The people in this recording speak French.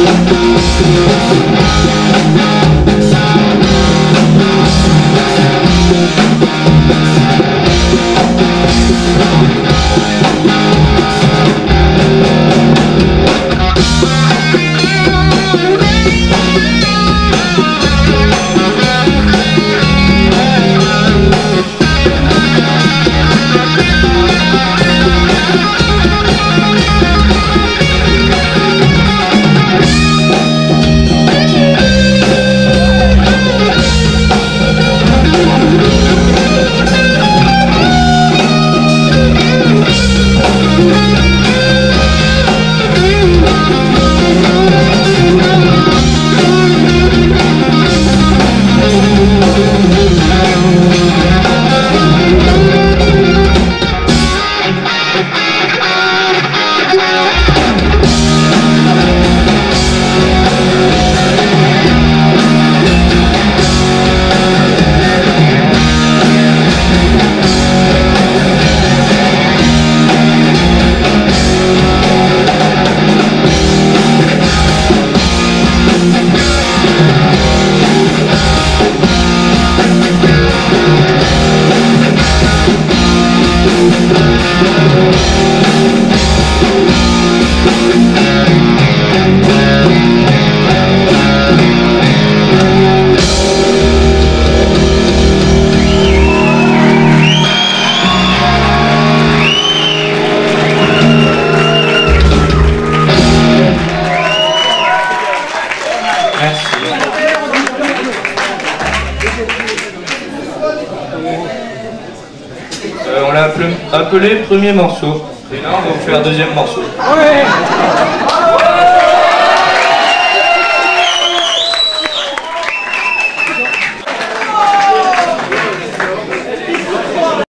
Música appelé premier morceau. Et là, on va faire deuxième morceau.